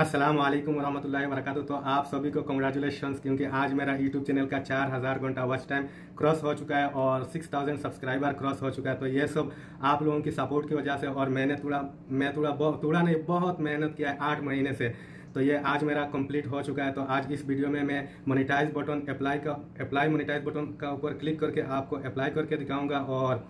अस्सलाम वालेकुम वरहमतुल्लाहि वबरकातुहू। तो आप सभी को कॉन्ग्रेचुलेशन क्योंकि आज मेरा यूट्यूब चैनल का चार हज़ार घंटा वॉच टाइम क्रॉस हो चुका है और सिक्स थाउज़ेंड सब्सक्राइबर क्रॉस हो चुका है। तो ये सब आप लोगों की सपोर्ट की वजह से और मैंने थोड़ा, मैं थोड़ा बहुत थोड़ा नहीं, बहुत मेहनत किया है आठ महीने से। तो ये आज मेरा कंप्लीट हो चुका है। तो आज इस वीडियो में मैं मोनिटाइज बटन अप्लाई का अप्लाई मोनिटाइज बटन का ऊपर क्लिक करके आपको अप्लाई करके दिखाऊँगा और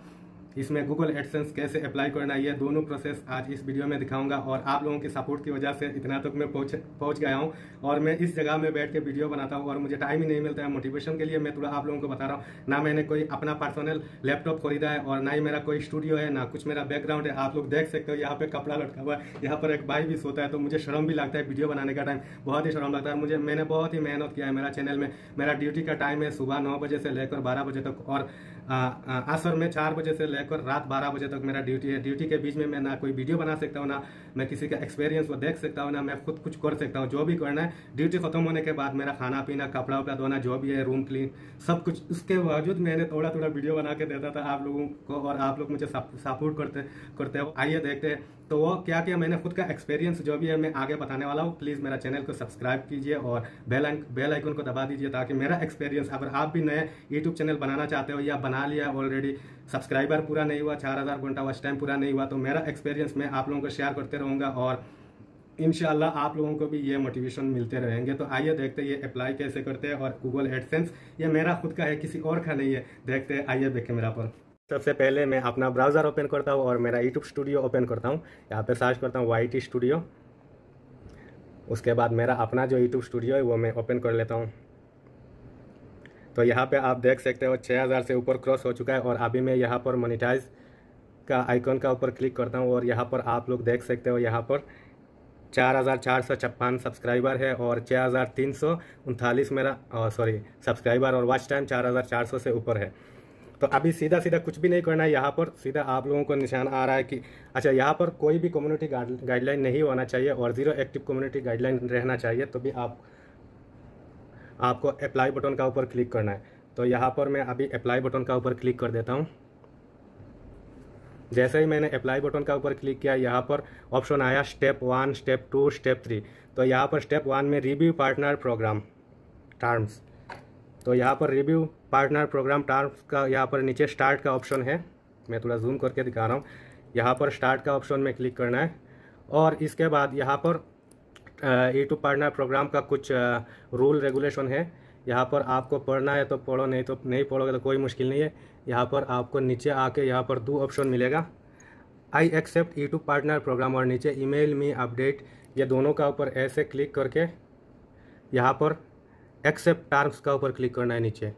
इसमें गूगल एडसेंस कैसे अप्लाई करना है ये दोनों प्रोसेस आज इस वीडियो में दिखाऊँगा और आप लोगों के सपोर्ट की वजह से इतना तक मैं पहुँच पहुँच गया हूँ और मैं इस जगह में बैठ के वीडियो बनाता हूँ और मुझे टाइम ही नहीं मिलता है मोटिवेशन के लिए मैं थोड़ा आप लोगों को बता रहा हूँ। ना मैंने कोई अपना पर्सनल लैपटॉप खरीदा है और ना ही मेरा कोई स्टूडियो है, ना कुछ मेरा बैकग्राउंड है। आप लोग देख सकते हो यहाँ पे कपड़ा लटका हुआ है। यहाँ पर एक भाई भी सोता है तो मुझे शर्म भी लगता है वीडियो बनाने का टाइम बहुत ही शर्म लगता है। मुझे, मैंने बहुत ही मेहनत किया है मेरा चैनल में। मेरा ड्यूटी का टाइम है सुबह नौ बजे से लेकर बारह बजे तक और असर में चार बजे से लेकर रात बारह बजे तक मेरा ड्यूटी है। ड्यूटी के बीच में मैं ना कोई वीडियो बना सकता हूँ, ना मैं किसी का एक्सपीरियंस को देख सकता हूँ, ना मैं खुद कुछ कर सकता हूँ। जो भी करना है, ड्यूटी खत्म होने के बाद मेरा खाना पीना कपड़ा उपड़ा धोना, जो भी है रूम क्लीन सब कुछ। उसके बावजूद मैंने थोड़ा थोड़ा वीडियो बना के देता था आप लोगों को और आप लोग मुझे सपोर्ट करते करते आइए देखते हैं तो वो क्या किया, मैंने खुद का एक्सपीरियंस जो भी है मैं आगे बताने वाला हूँ। प्लीज़ मेरा चैनल को सब्सक्राइब कीजिए और बेल बेल आइकन को दबा दीजिए ताकि मेरा एक्सपीरियंस अगर आप भी नए यूट्यूब चैनल बनाना चाहते हो या बना लिया ऑलरेडी सब्सक्राइबर पूरा नहीं हुआ, चार हज़ार घंटा वॉच टाइम पूरा नहीं हुआ तो मेरा एक्सपीरियंस मैं आप लोगों को शेयर करते रहूँगा और इनशाला आप लोगों को भी ये मोटिवेशन मिलते रहेंगे। तो आइए देखते ये अप्लाई कैसे करते हैं और गूगल एडसेंस ये मेरा खुद का है, किसी और का नहीं है। देखते आइए देखें मेरा पर। सबसे पहले मैं अपना ब्राउज़र ओपन करता हूँ और मेरा यूट्यूब स्टूडियो ओपन करता हूँ। यहाँ पे सर्च करता हूँ वाईटी स्टूडियो उसके बाद मेरा अपना जो यूट्यूब स्टूडियो है, वो मैं ओपन कर लेता हूँ। तो यहाँ पे आप देख सकते हो छः हज़ार से ऊपर क्रॉस हो चुका है और अभी मैं यहाँ पर मोनिटाइज का आइकॉन का ऊपर क्लिक करता हूँ और यहाँ पर आप लोग देख सकते हो यहाँ पर चार हज़ार चार सौ छप्पन सब्सक्राइबर है और छः हज़ार तीन सौ उनतालीस मेरा सॉरी सब्सक्राइबर और वॉच टाइम चार हज़ार चार सौ से ऊपर है। तो अभी सीधा सीधा कुछ भी नहीं करना है यहाँ पर। सीधा आप लोगों को निशान आ रहा है कि अच्छा यहाँ पर कोई भी कम्युनिटी गाइडलाइन नहीं होना चाहिए और ज़ीरो एक्टिव कम्युनिटी गाइडलाइन रहना चाहिए तो भी आप, आपको अप्लाई बटन का ऊपर क्लिक करना है। तो यहाँ पर मैं अभी अप्लाई बटन का ऊपर क्लिक कर देता हूँ। जैसे ही मैंने अप्लाई बटन का ऊपर क्लिक किया, यहाँ पर ऑप्शन आया step one step two step three तो यहाँ पर स्टेप वन में रिव्यू पार्टनर प्रोग्राम टर्म्स तो यहाँ पर रिव्यू पार्टनर प्रोग्राम टर्म्स का यहाँ पर नीचे स्टार्ट का ऑप्शन है। मैं थोड़ा जूम करके दिखा रहा हूँ। यहाँ पर स्टार्ट का ऑप्शन में क्लिक करना है। और इसके बाद यहाँ पर यूट्यूब पार्टनर प्रोग्राम का कुछ रूल रेगुलेशन है। यहाँ पर आपको पढ़ना है तो पढ़ो, नहीं तो नहीं पढ़ोगे तो कोई मुश्किल नहीं है। यहाँ पर आपको नीचे आके यहाँ पर दो ऑप्शन मिलेगा। I accept YouTube partner program और नीचे ईमेल मी अपडेट ये दोनों का ऊपर ऐसे क्लिक करके यहाँ पर एक्सेप्ट टर्म्स का ऊपर क्लिक करना है नीचे।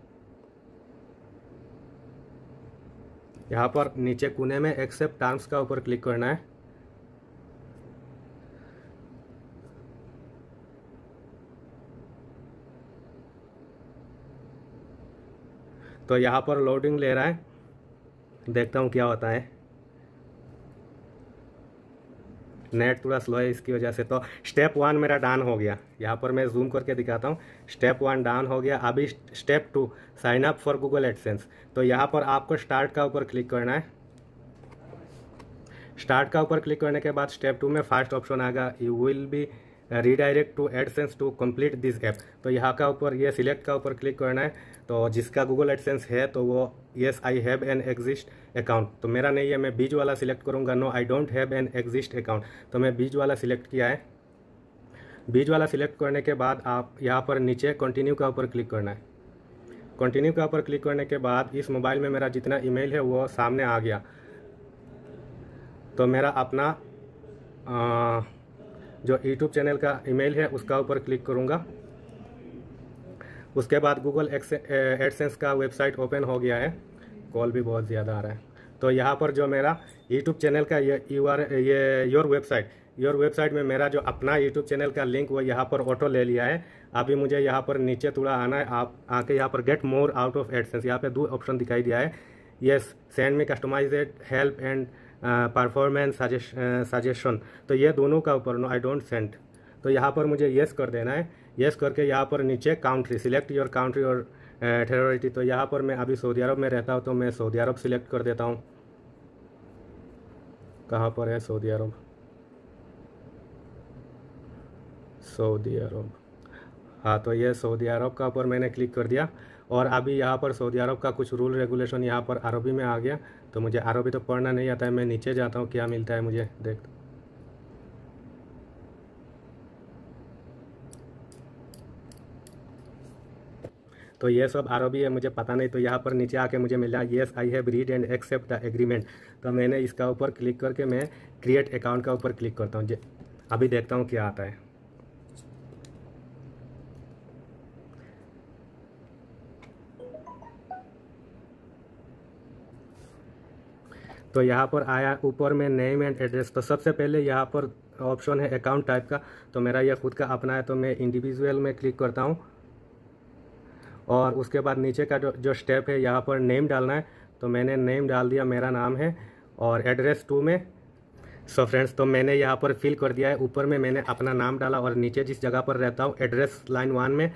यहाँ पर नीचे कोने में एक्सेप्ट टर्म्स का ऊपर क्लिक करना है। तो यहाँ पर लोडिंग ले रहा है। देखता हूँ क्या होता है। नेट थोड़ा स्लो है, इसकी वजह से तो स्टेप वन मेरा डाउन हो गया। यहाँ पर मैं जूम करके दिखाता हूँ। स्टेप वन डाउन हो गया। अभी step two sign up for Google AdSense तो यहाँ पर आपको स्टार्ट का ऊपर क्लिक करना है। स्टार्ट का ऊपर क्लिक करने के बाद स्टेप टू में फ़र्स्ट ऑप्शन आएगा। You will be redirect to AdSense to complete this app तो यहाँ का ऊपर ये सिलेक्ट का ऊपर क्लिक करना है। तो जिसका गूगल एडसेंस है तो वो yes I have an exist account तो मेरा नहीं है मैं बीज वाला सिलेक्ट करूँगा। No I don't have an exist account तो मैं बीज वाला सिलेक्ट किया है। बीज वाला सिलेक्ट करने के बाद आप यहाँ पर नीचे कंटिन्यू का ऊपर क्लिक करना है। कंटिन्यू का ऊपर क्लिक करने के बाद इस मोबाइल में मेरा जितना ईमेल है वो सामने आ गया। तो मेरा अपना आ, जो यूट्यूब चैनल का ईमेल है, उसका ऊपर क्लिक करूँगा। उसके बाद गूगल एडसेंस का वेबसाइट ओपन हो गया है। कॉल भी बहुत ज़्यादा आ रहा है। तो यहाँ पर जो मेरा यूट्यूब चैनल का ये यू आर ये योर वेबसाइट योर वेबसाइट में मेरा जो अपना यूट्यूब चैनल का लिंक वो यहाँ पर ऑटो ले लिया है। अभी मुझे यहाँ पर नीचे थोड़ा आना है। आप आके यहाँ पर get more out of AdSense यहाँ पे दो ऑप्शन दिखाई दिया है। Yes send me customized help and performance suggestion तो ये दोनों का ऊपर नो आई डोंट सेंड तो यहाँ पर मुझे येस कर देना है। येस करके यहाँ पर नीचे काउंट्री सिलेक्ट योर काउंट्री और टेरोरिटी तो यहाँ पर मैं अभी सऊदी अरब में रहता हूँ तो मैं सऊदी अरब सिलेक्ट कर देता हूँ। कहाँ पर है सऊदी अरब? सऊदी अरब। हाँ तो ये सऊदी अरब का ऊपर मैंने क्लिक कर दिया। और अभी यहाँ पर सऊदी अरब का कुछ रूल रेगुलेशन यहाँ पर अरबी में आ गया तो मुझे अरबी तो पढ़ना नहीं आता है, मैं नीचे जाता हूँ, क्या मिलता है मुझे? देख। तो ये सब अरबी है, मुझे पता नहीं तो यहाँ पर नीचे आके मुझे मिला yes I have read and accept the agreement तो मैंने इसका ऊपर क्लिक करके मैं क्रिएट अकाउंट का ऊपर क्लिक करता हूँ अभी देखता हूँ क्या आता है। तो यहाँ पर आया ऊपर में नेम एंड एड्रेस तो सबसे पहले यहाँ पर ऑप्शन है अकाउंट टाइप का। तो मेरा यह खुद का अपना है तो मैं इंडिविजुअल में क्लिक करता हूँ। और उसके बाद नीचे का जो जो स्टेप है, यहाँ पर नेम डालना है। तो मैंने नेम डाल दिया, मेरा नाम है और एड्रेस टू में। सो so फ्रेंड्स तो मैंने यहाँ पर फिल कर दिया है। ऊपर में मैंने अपना नाम डाला और नीचे जिस जगह पर रहता हूँ एड्रेस लाइन वन में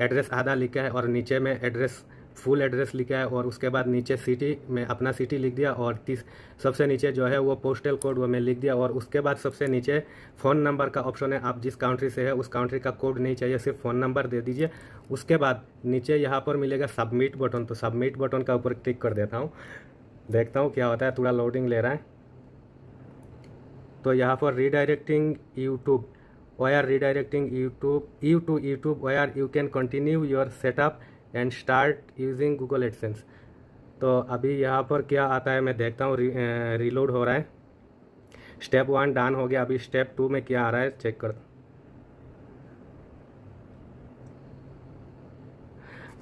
एड्रेस आधा लिखा है और नीचे में एड्रेस फुल एड्रेस लिखा है और उसके बाद नीचे सिटी में अपना सिटी लिख दिया और तीस, सबसे नीचे जो है वो पोस्टल कोड वो मैं लिख दिया और उसके बाद सबसे नीचे फ़ोन नंबर का ऑप्शन है। आप जिस काउंट्री से है, उस काउंट्री का कोड नहीं चाहिए, सिर्फ़ फ़ोन नंबर दे दीजिए। उसके बाद नीचे यहाँ पर मिलेगा सबमिट बटन तो सबमिट बटन का ऊपर क्लिक कर देता हूँ। देखता हूँ क्या होता है, थोड़ा लोडिंग ले रहा है। तो यहाँ पर redirecting YouTube where redirecting YouTube you to YouTube where you can continue your setup and start using Google AdSense तो अभी यहाँ पर क्या आता है, मैं देखता हूँ रीलोड हो रहा है। स्टेप वन डन हो गया। अभी स्टेप टू में क्या आ रहा है चेक कर।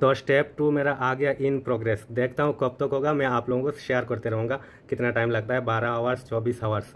तो स्टेप टू मेरा आ गया इन प्रोग्रेस देखता हूँ कब तक तो होगा, मैं आप लोगों को शेयर करते रहूँगा, कितना टाइम लगता है, बारह आवर्स चौबीस आवर्स